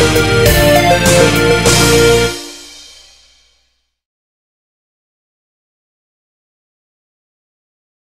Música